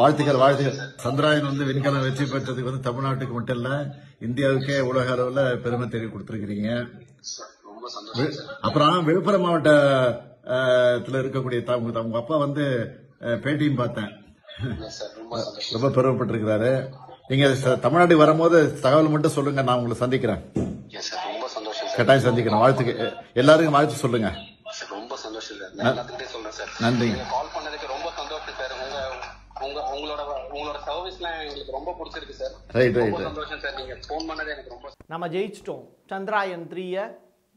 வாழ்த்துக்கள் வாழ்த்துக்கள். சந்திராயன் வந்து விண்கலம் வெற்றி பெற்றதுக்கு வந்து தமிழ்நாட்டுக்கு மட்டும் இல்ல இந்தியாவுக்கே உலக அளவுல பெருமை தேடி கொடுத்திருக்கிறீங்க. அப்புறம் விழுப்புரம் மாவட்டத்துல இருக்கக்கூடிய உங்க அப்பா வந்து பேட்டியும் பார்த்தேன். ரொம்ப பெருமைப்பட்டிருக்கிறாரு. நீங்க தமிழ்நாட்டுக்கு வரும்போது தகவல் மட்டும் சொல்லுங்க நான் உங்களை சந்திக்கிறேன். கட்டாயம் சந்திக்கிறேன். வாழ்த்துக்கு எல்லாருக்கும் வாழ்த்து சொல்லுங்க. சார் ரொம்ப சந்தோஷம் சார் நான் எல்லாத்துக்கிட்டே சொல்றேன் சார் நன்றி நீங்க கால் பண்ணதுக்கு ரொம்ப சந்தோஷம் சார் உங்க உங்க உங்களோட உங்களோட சர்வீஸ்லாம் எங்களுக்கு ரொம்ப பிடிச்சிருக்கு சார் ரொம்ப சந்தோஷம் சார் நீங்க ஃபோன் பண்ணது எனக்கு ரொம்ப நம்ம ஜெயிச்சிட்டோம். சந்திராயன் த்ரீயை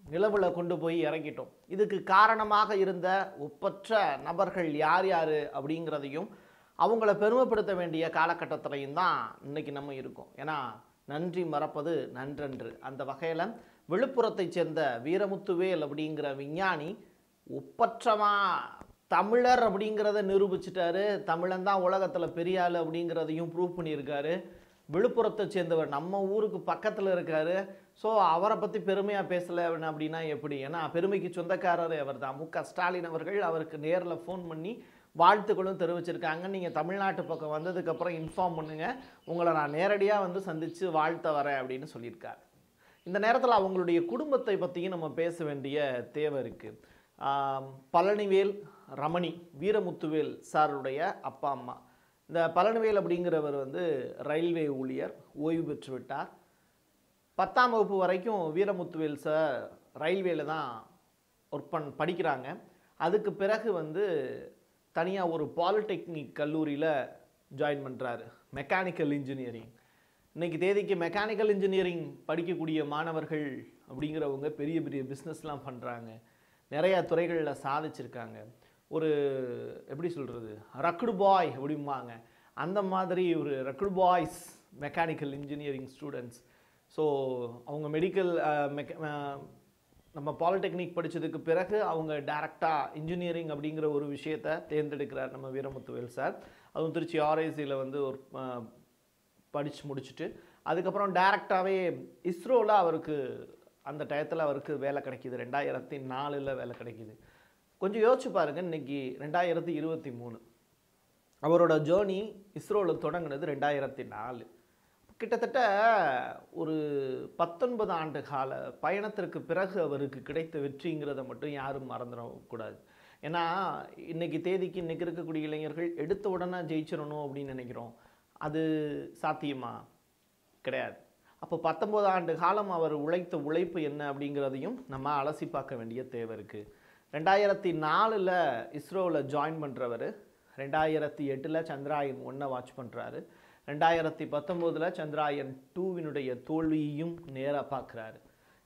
நிலவுல கொண்டு போய் இறங்கிட்டோம் இதுக்கு காரணமாக இருந்த ஒப்பற்ற நபர்கள் யார் யார் அப்படிங்கிறதையும் அவங்கள பெருமைப்படுத்த வேண்டிய காலகட்டத்திலையும் தான் இன்னைக்கு நம்ம இருக்கோம். ஏன்னா நன்றி மறப்பது நன்றன்று. அந்த வகையில் விழுப்புரத்தைச் சேர்ந்த வீரமுத்துவேல் அப்படிங்கிற விஞ்ஞானி ஒப்பற்றமா தமிழர் அப்படிங்கிறத நிரூபிச்சிட்டாரு. தமிழன் தான் உலகத்தில் பெரிய ஆள் அப்படிங்கிறதையும் ப்ரூவ் பண்ணியிருக்காரு. விழுப்புரத்தை சேர்ந்தவர் நம்ம ஊருக்கு பக்கத்தில் இருக்காரு. ஸோ அவரை பற்றி பெருமையாக பேசலை அப்படின்னா எப்படி? ஏன்னா பெருமைக்கு சொந்தக்காரர் அவர் தான் மு க ஸ்டாலின் அவர்கள் அவருக்கு நேரில் ஃபோன் பண்ணி வாழ்த்துக்களும் தெரிவிச்சிருக்காங்க. நீங்கள் தமிழ்நாட்டு பக்கம் வந்ததுக்கப்புறம் இன்ஃபார்ம் பண்ணுங்கள் உங்களை நான் நேரடியாக வந்து சந்தித்து வாழ்த்த வரேன் அப்படின்னு சொல்லியிருக்காரு. இந்த நேரத்தில் அவங்களுடைய குடும்பத்தை பற்றியும் நம்ம பேச வேண்டிய தேவை இருக்குது பழனிவேல் ரமணி வீரமுத்துவேல் சாருடைய அப்பா அம்மா. இந்த பழனிவேல் அப்படிங்கிறவர் வந்து ரயில்வே ஊழியர் ஓய்வு பெற்று விட்டார் பத்தாம் வகுப்பு வரைக்கும் வீரமுத்துவேல் சார் ரயில்வேல தான் ஒர்க் பண் படிக்கிறாங்க. அதுக்கு பிறகு வந்து தனியாக ஒரு பாலிடெக்னிக் கல்லூரியில் ஜாயின் பண்ணுறாரு மெக்கானிக்கல் இன்ஜினியரிங் இன்னைக்கு தேதிக்கு மெக்கானிக்கல் இன்ஜினியரிங் படிக்கக்கூடிய மாணவர்கள் அப்படிங்கிறவங்க பெரிய பெரிய பிஸ்னஸ்லாம் பண்ணுறாங்க நிறையா துறைகளில் சாதிச்சிருக்காங்க. ஒரு எப்படி சொல்கிறது ரக்குடு பாய் அப்படிம்பாங்க. அந்த மாதிரி ஒரு rugged boys mechanical engineering students. So அவங்க மெடிக்கல் நம்ம பாலிடெக்னிக் படித்ததுக்கு பிறகு அவங்க டேரெக்டாக இன்ஜினியரிங் அப்படிங்கிற ஒரு விஷயத்தை தேர்ந்தெடுக்கிறார் நம்ம வீரமுத்துவேல் சார். அதுவும் திருச்சி ஆர்ஐசியில் வந்து ஒரு படித்து முடிச்சுட்டு அதுக்கப்புறம் டேரெக்டாகவே இஸ்ரோவில் அவருக்கு அந்த டயத்தில் அவருக்கு வேலை கிடைக்கிது. ரெண்டாயிரத்தி நாலில் வேலை கிடைக்கிது. கொஞ்சம் யோசிச்சு பாருங்க இன்னைக்கு ரெண்டாயிரத்தி இருபத்தி மூணு. அவரோட ஜேர்னி இஸ்ரோவில் தொடங்கினது ரெண்டாயிரத்தி நாலு. கிட்டத்தட்ட ஒரு பத்தொன்பது ஆண்டு கால பயணத்திற்கு பிறகு அவருக்கு கிடைத்த வெற்றிங்கிறத மட்டும் யாரும் மறந்துடக்கூடாது. ஏன்னா இன்னைக்கு தேதிக்கு இன்னைக்கு இருக்கக்கூடிய இளைஞர்கள் எடுத்த உடனே ஜெயிச்சிடணும் அப்படின்னு நினைக்கிறோம். அது சாத்தியமா? கிடையாது. அப்போ பத்தொம்போது ஆண்டு காலம் அவர் உழைத்த உழைப்பு என்ன அப்படிங்கிறதையும் நம்ம அலசி பார்க்க வேண்டிய தேவை இருக்குது ரெண்டாயிரத்தி நாலில் இஸ்ரோவில் ஜாயின் பண்ணுறவர் ரெண்டாயிரத்தி எட்டில் சந்திராயன் ஒன்றை வாட்ச் பண்ணுறாரு ரெண்டாயிரத்தி பத்தொம்போதில் சந்திராயன் டூவினுடைய தோல்வியையும் நேராக பார்க்குறாரு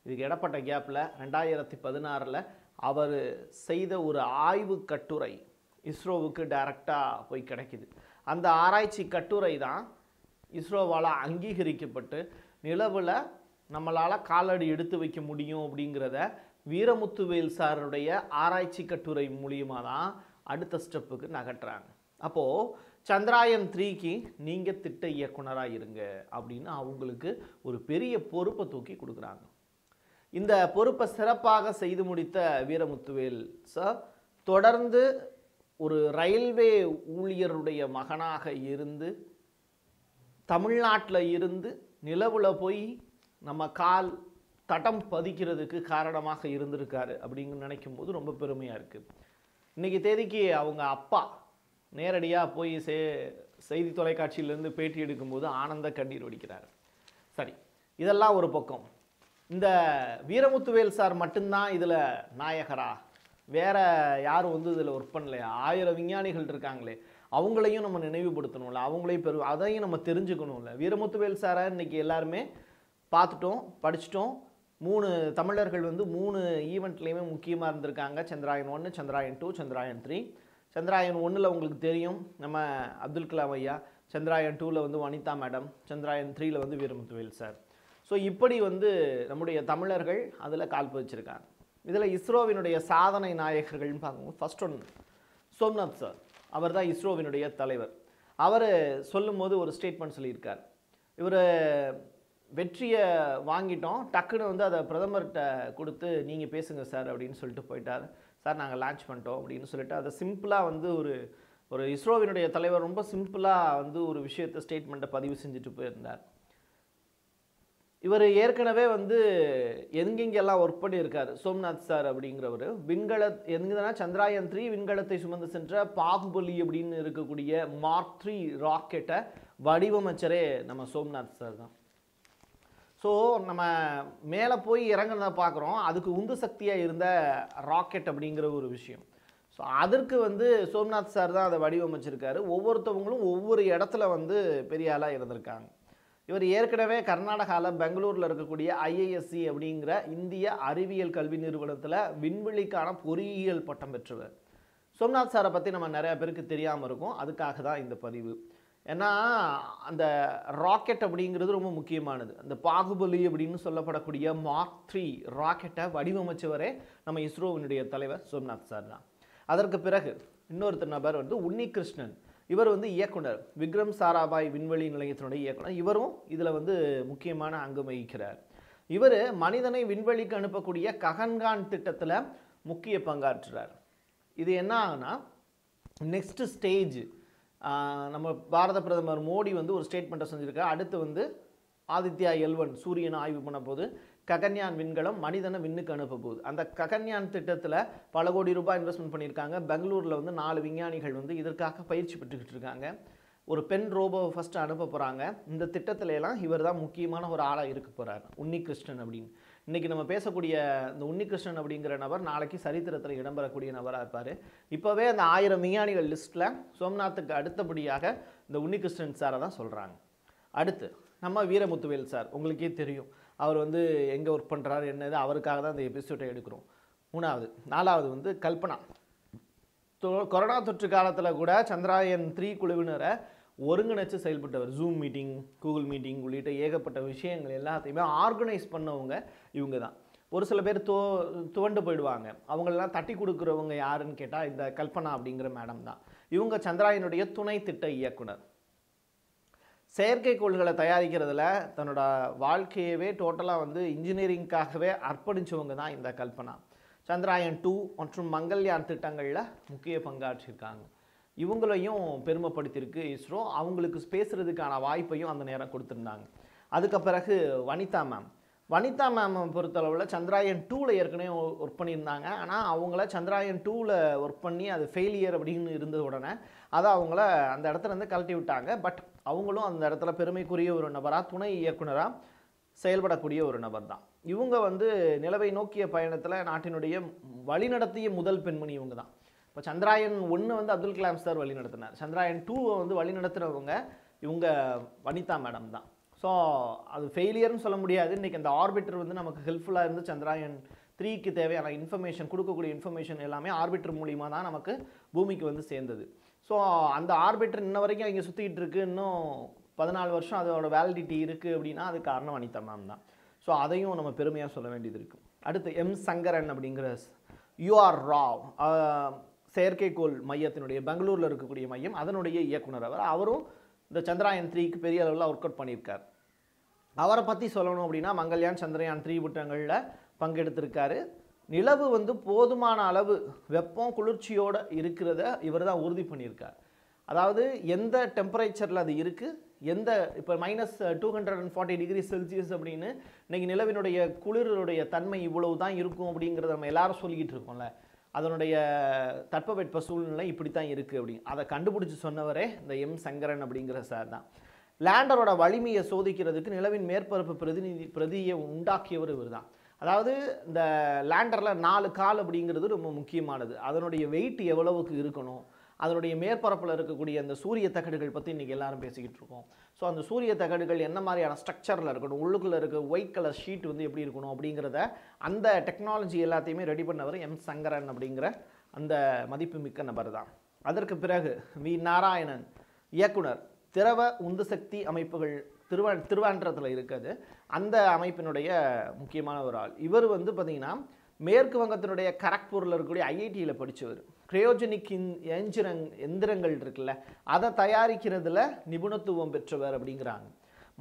இதுக்கு இடப்பட்ட கேப்பில் ரெண்டாயிரத்தி பதினாறில் அவர் செய்த ஒரு ஆய்வு கட்டுரை இஸ்ரோவுக்கு டைரக்டாக போய் கிடைக்குது. அந்த ஆராய்ச்சி கட்டுரை தான் இஸ்ரோவால் அங்கீகரிக்கப்பட்டு நிலவில் நம்மளால் காலடி எடுத்து வைக்க முடியும் அப்படிங்கிறத வீரமுத்துவேல் சாருடைய ஆராய்ச்சி கட்டுரை மூலியமாக தான் அடுத்த ஸ்டெப்புக்கு நகட்டுறாங்க அப்போது சந்திராயன் த்ரீக்கு நீங்கள் திட்ட இயக்குனராக இருங்க அப்படின்னு அவங்களுக்கு ஒரு பெரிய பொறுப்பை தூக்கி கொடுக்குறாங்க. இந்த பொறுப்பை சிறப்பாக செய்து முடித்த வீரமுத்துவேல் சார் தொடர்ந்து ஒரு ரயில்வே ஊழியருடைய மகனாக இருந்து தமிழ்நாட்டில் இருந்து நிலவில் போய் நம்ம கால் தடம் பதிக்கிறதுக்கு காரணமாக இருந்திருக்காரு அப்படின்னு நினைக்கும் போது ரொம்ப பெருமையாக இருக்குது இன்றைக்கி தேதிக்கு அவங்க அப்பா நேரடியாக போய் சே செய்தி தொலைக்காட்சியிலேருந்து பேட்டி எடுக்கும்போது ஆனந்த கண்ணீர் வடிக்கிறார். சரி இதெல்லாம் ஒரு பக்கம். இந்த வீரமுத்துவேல் சார் மட்டும்தான் இதில் நாயகரா? வேற யாரும் வந்து இதில் ஒர்க் பண்ணலையா? ஆயிரம் விஞ்ஞானிகள் இருக்காங்களே. அவங்களையும் நம்ம நினைவுபடுத்தணும்ல. அவங்களையும் பெரு அதையும் நம்ம தெரிஞ்சுக்கணும்ல. வீரமுத்துவேல் சாரை இன்றைக்கி எல்லாருமே பார்த்துட்டோம் படிச்சிட்டோம். மூணு தமிழர்கள் வந்து மூணு ஈவெண்ட்லேயுமே முக்கியமாக இருந்திருக்காங்க. சந்திராயன் ஒன்று சந்திராயன் டூ சந்திராயன் த்ரீ சந்திராயன் ஒன்றில் உங்களுக்கு தெரியும். நம்ம அப்துல் கலாம் ஐயா சந்திராயன் டூவில் வந்து வனிதா மேடம் சந்திராயன் த்ரீயில் வந்து வீரமுத்துவேல் சார் ஸோ இப்படி வந்து நம்முடைய தமிழர்கள் அதில் கால் பதிச்சிருக்காங்க. இதில் இஸ்ரோவினுடைய சாதனை நாயகர்கள்னு பார்க்கும்போது ஃபர்ஸ்ட் ஒன் சோம்நாத் சார் அவர் தான் இஸ்ரோவினுடைய தலைவர். அவர் சொல்லும்போது ஒரு ஸ்டேட்மெண்ட் சொல்லியிருக்கார். இவர் வெற்றியை வாங்கிட்டோம். டக்குன்னு வந்து அதை பிரதமர்கிட்ட கொடுத்து நீங்கள் பேசுங்க சார் அப்படின்னு சொல்லிட்டு போயிட்டார். சார் நாங்கள் லான்ச் பண்ணிட்டோம் அப்படின்னு சொல்லிட்டு அதை சிம்பிளாக வந்து ஒரு ஒரு இஸ்ரோவினுடைய தலைவர் ரொம்ப சிம்பிளாக வந்து ஒரு விஷயத்தை ஸ்டேட்மெண்ட்டை பதிவு செஞ்சுட்டு போயிருந்தார். இவர் ஏற்கனவே வந்து எங்கெங்கெல்லாம் ஒர்க் பண்ணியிருக்காரு சோம்நாத் சார் அப்படிங்கிறவர் விண்கல எங்கன்னா சந்திராயன் த்ரீ விண்கலத்தை சுமந்து சென்ற பாகுபலி அப்படின்னு இருக்கக்கூடிய மார்க் த்ரீ ராக்கெட்டை வடிவமைச்சரே நம்ம சோம்நாத் சார் தான். ஸோ நம்ம மேலே போய் இறங்குறத பார்க்குறோம். அதுக்கு உந்து சக்தியாக இருந்த ராக்கெட் அப்படிங்கிற ஒரு விஷயம். ஸோ அதற்கு வந்து சோம்நாத் சார் தான் அதை வடிவமைச்சிருக்காரு. ஒவ்வொருத்தவங்களும் ஒவ்வொரு இடத்துல வந்து பெரிய ஆளாக இருந்திருக்காங்க. இவர் ஏற்கனவே கர்நாடகாவில் பெங்களூரில் இருக்கக்கூடிய ஐஐஎஸ்சி அப்படிங்கிற இந்திய அறிவியல் கல்வி நிறுவனத்தில் விண்வெளிக்கான பொறியியல் பட்டம் பெற்றவர். சோம்நாத் சாரை பற்றி நம்ம நிறையா பேருக்கு தெரியாமல் இருக்கும். அதுக்காக தான் இந்த பதிவு. ஏன்னா அந்த ராக்கெட் அப்படிங்கிறது ரொம்ப முக்கியமானது. அந்த பாகுபலி அப்படின்னு சொல்லப்படக்கூடிய மார்க் த்ரீ ராக்கெட்டை வடிவமைச்சவரே நம்ம இஸ்ரோவினுடைய தலைவர் சோம்நாத் சார் தான் அதற்கு பிறகு இன்னொருத்தர் நபர் வந்து உன்னிகிருஷ்ணன். இவர் வந்து இயக்குனர். விக்ரம் சாராபாய் விண்வெளி நிலையத்தினுடைய இயக்குனர். இவரும் இதில் வந்து முக்கியமான அங்கம் வகிக்கிறார். இவர் மனிதனை விண்வெளிக்கு அனுப்பக்கூடிய ககன்கான் திட்டத்தில் முக்கிய பங்காற்றுறார். இது என்ன ஆகுனா நெக்ஸ்ட் ஸ்டேஜ் நம்ம பாரத பிரதமர் மோடி வந்து ஒரு ஸ்டேட்மெண்ட்டை செஞ்சுருக்காரு. அடுத்து வந்து ஆதித்யா எல்வன் சூரியனை ஆய்வு பண்ண போது ககன்யான் விண்கலம் மனிதனை விண்ணுக்கு அனுப்ப போகுது. அந்த ககன்யான் திட்டத்தில் பல கோடி ரூபாய் இன்வெஸ்ட்மெண்ட் பண்ணியிருக்காங்க. பெங்களூரில் வந்து நாலு விஞ்ஞானிகள் வந்து இதற்காக பயிற்சி பெற்றுக்கிட்டு இருக்காங்க. ஒரு பெண் ரோபோவை ஃபஸ்ட்டு அனுப்ப போகிறாங்க இந்த திட்டத்துல எல்லாம் இவர் தான் முக்கியமான ஒரு ஆளாக இருக்க போகிறார் உன்னி கிருஷ்ணன் அப்படின்னு. இன்றைக்கி நம்ம பேசக்கூடிய இந்த உன்னிகிருஷ்ணன் அப்படிங்கிற நபர் நாளைக்கு சரித்திரத்தில் இடம்பெறக்கூடிய நபராக இருப்பார். இப்போவே அந்த ஆயிரம் விஞ்ஞானிகள் லிஸ்ட்டில் சோம்நாத்துக்கு அடுத்தபடியாக இந்த உன்னிகிருஷ்ணன் சாரை தான் சொல்கிறாங்க அடுத்து நம்ம வீரமுத்துவேல் சார் உங்களுக்கே தெரியும். அவர் வந்து எங்கே ஒர்க் பண்ணுறாரு என்னது அவருக்காக தான் இந்த எபிசோட்டை எடுக்கிறோம். மூணாவது நாலாவது வந்து கல்பனா. தொ- கொரோனா தொற்று காலத்தில் கூட சந்திராயன் த்ரீ குழுவினரை ஒருங்கிணைச்சு செயல்பட்டவர். ஜூம் மீட்டிங் கூகுள் மீட்டிங் உள்ளிட்ட ஏகப்பட்ட விஷயங்கள் எல்லாத்தையுமே ஆர்கனைஸ் பண்ணவங்க இவங்க தான் ஒரு சில பேர் தோ துவண்டு போயிடுவாங்க. அவங்களெல்லாம் தட்டி கொடுக்குறவங்க யாருன்னு கேட்டால் இந்த கல்பனா அப்படிங்கிற மேடம் தான். இவங்க சந்திராயனுடைய துணை திட்ட இயக்குனர். செயற்கைக்கோள்களை தயாரிக்கிறதுல தன்னோட வாழ்க்கையவே டோட்டலாக வந்து இன்ஜினியரிங்காகவே அர்ப்பணிச்சவங்க தான் இந்த கல்பனா. சந்திராயன் டூ மற்றும் மங்கள்யான் திட்டங்களில் முக்கிய பங்காற்றியிருக்காங்க இவங்களையும் பெருமைப்படுத்தியிருக்கு இஸ்ரோ. அவங்களுக்கு பேசுகிறதுக்கான வாய்ப்பையும் அந்த நேரம் கொடுத்துருந்தாங்க. அதுக்கு பிறகு வனிதா மேம் வனிதா மேம் பொறுத்தளவில் சந்திராயன் டூவில் ஏற்கனவே ஒர்க் பண்ணியிருந்தாங்க. ஆனால் அவங்கள சந்திராயன் டூவில் ஒர்க் பண்ணி அது ஃபெயிலியர் அப்படின்னு இருந்த உடனே அதை அவங்கள அந்த இடத்துல இருந்து கழட்டி விட்டாங்க. பட் அவங்களும் அந்த இடத்துல பெருமைக்குரிய ஒரு நபராக துணை இயக்குனராக செயல்படக்கூடிய ஒரு நபர் தான் இவங்க வந்து நிலவை நோக்கிய பயணத்தில் நாட்டினுடைய வழிநடத்திய முதல் பெண்மணி இவங்க தான் இப்போ சந்திராயன் ஒன்று வந்து அப்துல் கலாம் சார் வழி நடத்தினார். சந்திராயன் டூவை வந்து வழி நடத்துகிறவங்க இவங்க வனிதா மேடம் தான். ஸோ அது ஃபெயிலியர்னு சொல்ல முடியாது. இன்றைக்கி அந்த ஆர்பிட்டர் வந்து நமக்கு ஹெல்ப்ஃபுல்லாக இருந்து சந்திராயன் த்ரீக்கு தேவையான இன்ஃபர்மேஷன் கொடுக்கக்கூடிய இன்ஃபர்மேஷன் எல்லாமே ஆர்பிட்டர் மூலிமா தான் நமக்கு பூமிக்கு வந்து சேர்ந்தது. ஸோ அந்த ஆர்பிட்டர் இன்ன வரைக்கும் இங்கே சுற்றிக்கிட்டு இருக்கு. இன்னும் பதினாலு வருஷம் அதோட வேலிடிட்டி இருக்குது அப்படின்னா அது காரணம் வனிதா மேம் தான். ஸோ அதையும் நம்ம பெருமையாக சொல்ல வேண்டியது இருக்குது அடுத்து எம் சங்கரன் அப்படிங்கிற யூஆர் ராவ் செயற்கைக்கோள் மையத்தினுடைய பெங்களூரில் இருக்கக்கூடிய மையம் அதனுடைய இயக்குனர் அவர். அவரும் இந்த சந்திராயன் த்ரீக்கு பெரிய அளவில் ஒர்க் அவுட் பண்ணியிருக்கார். அவரை பற்றி சொல்லணும் அப்படின்னா மங்கள்யான் சந்திரயான் த்ரீ திட்டங்களில் பங்கெடுத்திருக்காரு. நிலவு வந்து போதுமான அளவு வெப்பம் குளிர்ச்சியோடு இருக்கிறத இவர் தான் உறுதி பண்ணியிருக்கார். அதாவது எந்த டெம்பரேச்சரில் அது இருக்குது எந்த இப்போ minus two hundred and forty degree celsius அப்படின்னு இன்றைக்கி நிலவினுடைய குளிருடைய தன்மை இவ்வளவு தான் இருக்கும் அப்படிங்கிறத நம்ம எல்லாரும் சொல்லிக்கிட்டு இருக்கோம்ல. அதனுடைய தட்பவெட்ப சூழ்நிலை இப்படி தான் இருக்குது அப்படின்னு. அதை கண்டுபிடிச்சி சொன்னவரே இந்த எம். சங்கரன் அப்படிங்கிற சார் தான். லேண்டரோட வலிமையை சோதிக்கிறதுக்கு நிலவின் மேற்பரப்பு பிரதிநிதி பிரதியை உண்டாக்கியவர் இவர் தான். அதாவது இந்த லேண்டரில் நாலு கால் அப்படிங்கிறது ரொம்ப முக்கியமானது. அதனுடைய வெயிட் எவ்வளவுக்கு இருக்கணும்? அதனுடைய மேற்பரப்பில் இருக்கக்கூடிய அந்த சூரிய தகடுகள் பற்றி இன்றைக்கி எல்லாரும் பேசிக்கிட்டு இருக்கோம். ஸோ அந்த சூரிய தகடுகள் என்ன மாதிரியான ஸ்ட்ரக்சரில் இருக்கணும்? உள்ளுக்குள்ளே இருக்க ஒயிட் கலர் ஷீட் வந்து எப்படி இருக்கணும்? அப்படிங்கிறத அந்த டெக்னாலஜி எல்லாத்தையுமே ரெடி பண்ணவர் எம் சங்கரன் அப்படிங்கிற அந்த மதிப்பு மிக்க நபர் தான். அதற்கு பிறகு வி. நாராயணன் இயக்குனர் திரவ உந்து சக்தி அமைப்புகள் திருவா திருவான்றத்தில் இருக்குது. அந்த அமைப்பினுடைய முக்கியமான ஒரு ஆள். இவர் வந்து பார்த்திங்கன்னா மேற்கு வங்கத்தினுடைய கரக்பூரில் இருக்கக்கூடிய ஐஐடியில் படித்தவர் கிரையோஜெனிக் இன் எஞ்சிரங் எந்திரங்கள் இருக்குல்ல அதை தயாரிக்கிறதுல நிபுணத்துவம் பெற்றவர் அப்படிங்கிறாங்க.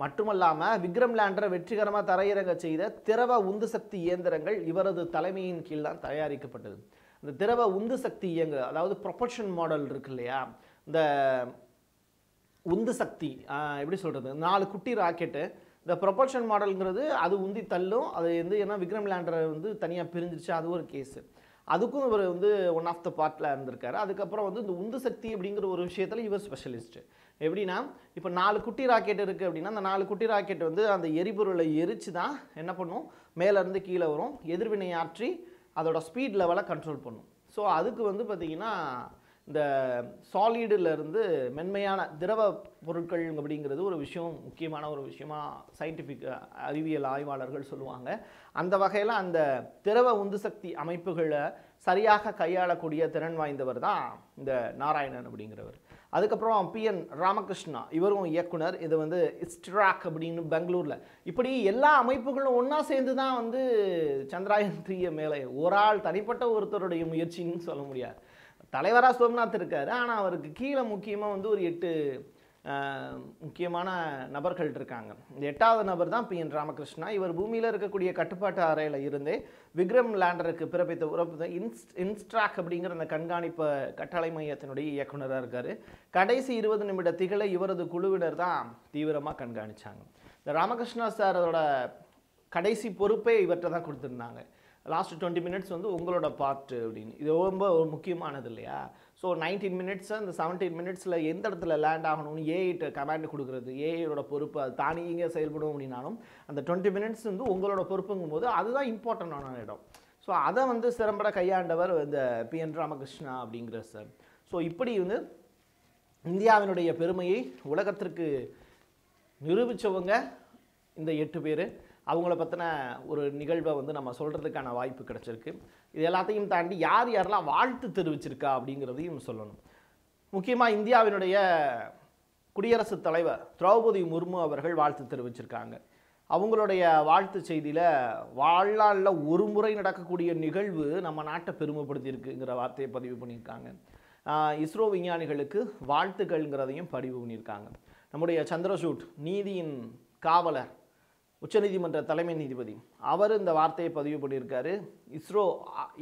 மட்டுமல்லாமல் விக்ரம் லேண்டரை வெற்றிகரமாக தரையிறங்க செய்த திரவ உந்து சக்தி இயந்திரங்கள் இவரது தலைமையின் கீழ் தான் தயாரிக்கப்பட்டது. இந்த திரவ உந்து சக்தி இயங்க அதாவது ப்ரொபல்ஷன் மாடல் இருக்கு இல்லையா? இந்த உந்து சக்தி எப்படி சொல்கிறது நாலு குட்டி ராக்கெட்டு இந்த ப்ரொபல்ஷன் மாடலுங்கிறது அது உந்தி தள்ளும் அது வந்து ஏன்னா விக்ரம் லேண்டரை வந்து தனியாக பிரிஞ்சிருச்சு அது ஒரு கேஸு அதுக்கும் இவர் வந்து ஒன் ஆஃப் த பார்ட்டில் இருந்திருக்காரு. அதுக்கப்புறம் வந்து இந்த உந்து சக்தி அப்படிங்கிற ஒரு விஷயத்தில் இவர் ஸ்பெஷலிஸ்ட்டு எப்படின்னா இப்போ நாலு குட்டி ராக்கெட் இருக்குது அப்படின்னா அந்த நாலு குட்டி ராக்கெட் வந்து அந்த எரிபொருளை எரித்து தான் என்ன பண்ணும்? மேலேருந்து கீழே வரும். எதிர்வினை ஆற்றி அதோட ஸ்பீட் லெவலை கண்ட்ரோல் பண்ணும். ஸோ அதுக்கு வந்து பார்த்திங்கன்னா இந்த சாலிடிலிருந்து மென்மையான திரவ பொருட்கள் அப்படிங்கிறது ஒரு விஷயம் முக்கியமான ஒரு விஷயமா சயின்டிஃபிக் அறிவியல் ஆய்வாளர்கள் சொல்லுவாங்க. அந்த வகையில் அந்த திரவ உந்து சக்தி அமைப்புகளை சரியாக கையாளக்கூடிய திறன் வாய்ந்தவர் தான் இந்த நாராயணன் அப்படிங்கிறவர். அதுக்கப்புறம் பிஎன் ராமகிருஷ்ணா இவரும் இயக்குனர். இது வந்து இஸ்ட்ராக் அப்படின்னு பெங்களூரில். இப்படி எல்லா அமைப்புகளும் ஒன்றா சேர்ந்து தான் வந்து சந்திராயன் த்ரீயை மேலே ஒரு ஆள் தனிப்பட்ட ஒருத்தருடைய முயற்சின்னு சொல்ல முடியாது. தலைவராக சோம்நாத் இருக்காரு. ஆனால் அவருக்கு கீழே முக்கியமாக வந்து ஒரு எட்டு முக்கியமான நபர்கள் இருக்காங்க. இந்த எட்டாவது நபர் தான் பி என் ராமகிருஷ்ணா. இவர் பூமியில் இருக்கக்கூடிய கட்டுப்பாட்டு அறையில் இருந்தே விக்ரம் லேண்டருக்கு பிறப்பித்த உறப்பு இன்ஸ்ட் இன்ஸ்ட்ராக் அப்படிங்கிற அந்த கண்காணிப்பு கட்டளை மையத்தினுடைய இயக்குனராக இருக்கார். கடைசி இருபது நிமிட திகளை இவரது குழுவினர் தான் தீவிரமாக கண்காணிச்சாங்க. இந்த ராமகிருஷ்ணா சாரோட கடைசி பொறுப்பே இவர்கிட்ட தான் கொடுத்துருந்தாங்க. லாஸ்ட் டுவெண்ட்டி மினிட்ஸ் வந்து உங்களோட பார்ட் அப்படின்னு. இது ரொம்ப ஒரு முக்கியமானது இல்லையா? ஸோ நைன்டீன் மினிட்ஸ் அந்த செவன்டீன் மினிட்ஸில் எந்த இடத்துல லேண்ட் ஆகணும்னு ஏஐட்ட கமாண்ட் கொடுக்குறது? ஏஐயோட பொறுப்பு அது தானியங்க செயல்படும் அப்படின்னாலும் அந்த டுவெண்ட்டி மினிட்ஸ் வந்து உங்களோட பொறுப்புங்கும் போது அதுதான் இம்பார்ட்டண்டான இடம். ஸோ அதை வந்து சிறம்பட கையாண்டவர் இந்த பி என் ராமகிருஷ்ணா அப்படிங்கிற சார் ஸோ இப்படி வந்து இந்தியாவினுடைய பெருமையை உலகத்திற்கு நிரூபித்தவங்க இந்த எட்டு பேர். அவங்கள பற்றின ஒரு நிகழ்வை வந்து நம்ம சொல்கிறதுக்கான வாய்ப்பு கிடச்சிருக்கு. இது எல்லாத்தையும் தாண்டி யார் யாரெல்லாம் வாழ்த்து தெரிவிச்சிருக்கா அப்படிங்கிறதையும் சொல்லணும். முக்கியமாக இந்தியாவினுடைய குடியரசுத் தலைவர் திரௌபதி முர்மு அவர்கள் வாழ்த்து தெரிவிச்சிருக்காங்க. அவங்களுடைய வாழ்த்து செய்தியில் வாழ்நாளில் ஒரு முறை நடக்கக்கூடிய நிகழ்வு நம்ம நாட்டை பெருமைப்படுத்தியிருக்குங்கிற வார்த்தையை பதிவு பண்ணியிருக்காங்க. இஸ்ரோ விஞ்ஞானிகளுக்கு வாழ்த்துக்கள்ங்கிறதையும் பதிவு பண்ணியிருக்காங்க. நம்முடைய சந்திரசூட் நீதியின் காவலர் உச்சநீதிமன்ற தலைமை நீதிபதி. அவர் இந்த வார்த்தையை பதிவு பண்ணியிருக்காரு. இஸ்ரோ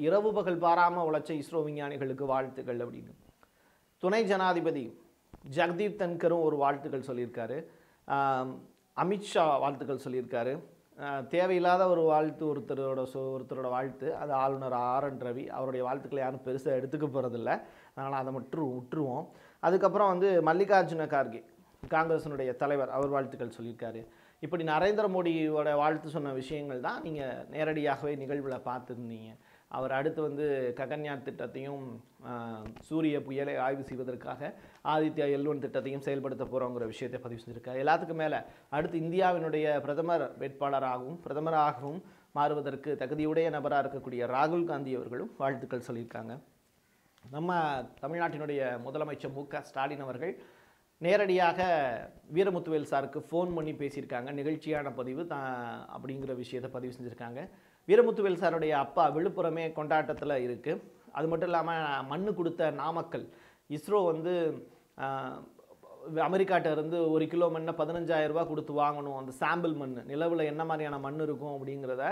இரவு பகல் பாராமல் உழைச்ச இஸ்ரோ விஞ்ஞானிகளுக்கு வாழ்த்துக்கள் அப்படின்னு. துணை ஜனாதிபதி ஜெகதீப் தன்கரும் ஒரு வாழ்த்துக்கள் சொல்லியிருக்காரு. அமித்ஷா வாழ்த்துக்கள் சொல்லியிருக்காரு. தேவையில்லாத ஒரு வாழ்த்து ஒருத்தரோட சொ ஒருத்தரோட வாழ்த்து. அது ஆளுநர் ஆர் என் ரவி அவருடைய வாழ்த்துக்களை யாரும் பெருசாக எடுத்துக்க போகிறதில்ல அதனால் அதை மட்டும் விட்டுருவோம். அதுக்கப்புறம் வந்து மல்லிகார்ஜுன கார்கே காங்கிரஸினுடைய தலைவர் அவர் வாழ்த்துக்கள் சொல்லியிருக்காரு. இப்படி நரேந்திர மோடியோட வாழ்த்து சொன்ன விஷயங்கள் தான் நீங்கள் நேரடியாகவே நிகழ்வில் பார்த்துருந்தீங்க. அவர் அடுத்து வந்து ககன்யான் திட்டத்தையும் சூரிய புயலை ஆய்வு செய்வதற்காக ஆதித்யா எல்வன் திட்டத்தையும் செயல்படுத்த போகிறோங்கிற விஷயத்தை பதிவு செஞ்சுருக்கார். எல்லாத்துக்கும் மேலே அடுத்து இந்தியாவினுடைய பிரதமர் வேட்பாளராகவும் பிரதமராகவும் மாறுவதற்கு தகுதியுடைய நபராக இருக்கக்கூடிய ராகுல் காந்தி அவர்களும் வாழ்த்துக்கள் சொல்லியிருக்காங்க. நம்ம தமிழ்நாட்டினுடைய முதலமைச்சர் மு க ஸ்டாலின் அவர்கள் நேரடியாக வீரமுத்துவேல் சாருக்கு ஃபோன் பண்ணி பேசியிருக்காங்க. நிகழ்ச்சியான பதிவு தான் அப்படிங்கிற விஷயத்தை பதிவு செஞ்சுருக்காங்க. வீரமுத்துவேல் சாருடைய அப்பா விழுப்புரமே கொண்டாட்டத்தில் இருக்குது அது மட்டும் இல்லாமல் மண்ணு கொடுத்த நாமக்கல் இஸ்ரோ வந்து அமெரிக்காட்ட இருந்து ஒரு கிலோ மண்ணை 15000 கொடுத்து வாங்கணும். அந்த சாம்பிள் மண் நிலவில் என்ன மாதிரியான மண் இருக்கும் அப்படிங்கிறத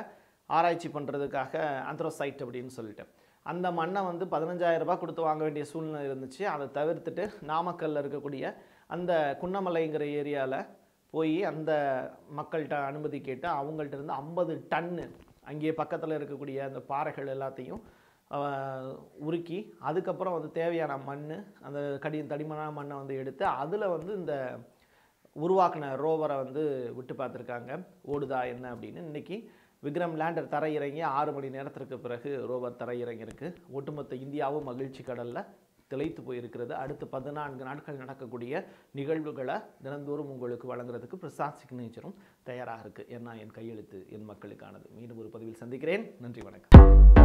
ஆராய்ச்சி பண்ணுறதுக்காக ஆந்த்ரோசைட் அப்படின்னு சொல்லிட்டு. அந்த மண்ணை வந்து 15000 கொடுத்து வாங்க வேண்டிய சூழ்நிலை இருந்துச்சு. அதை தவிர்த்துட்டு நாமக்கல்லில் இருக்கக்கூடிய அந்த குன்னமலைங்கிற ஏரியாவில் போய் அந்த மக்கள்கிட்ட அனுமதி கேட்டு அவங்கள்ட்ட இருந்து ஐம்பது டன்னு அங்கேயே பக்கத்தில் இருக்கக்கூடிய அந்த பாறைகள் எல்லாத்தையும் உருக்கி அதுக்கப்புறம் வந்து தேவையான மண் அந்த கடி தடிமனான மண்ணை வந்து எடுத்து அதில் வந்து இந்த உருவாக்கின ரோவரை வந்து விட்டு பார்த்துருக்காங்க ஓடுதா என்ன அப்படின்னு. இன்னைக்கு விக்ரம் லேண்டர் தரையிறங்கி ஆறு மணி நேரத்திற்கு பிறகு ரோவர் தரையிறங்கியிருக்கு. ஒட்டுமொத்த இந்தியாவும் மகிழ்ச்சி கடலில். திளைத்து போயிருக்கிறது. அடுத்து பதினான்கு நாட்கள் நடக்கக்கூடிய நிகழ்வுகளை தினந்தோறும் உங்களுக்கு வழங்குறதுக்கு பிரசாத் சிக்னேச்சரும் தயாராக இருக்குது ஏன்னா என் கையெழுத்து என் மக்களுக்கானது. மீண்டும் ஒரு பதிவில் சந்திக்கிறேன். நன்றி வணக்கம்.